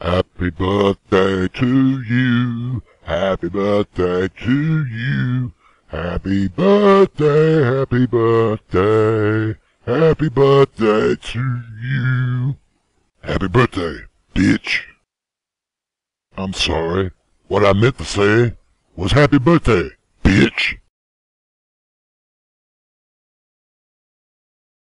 Happy birthday to you. Happy birthday to you. Happy birthday, happy birthday. Happy birthday to you. Happy birthday, bitch. I'm sorry. What I meant to say was happy birthday, bitch.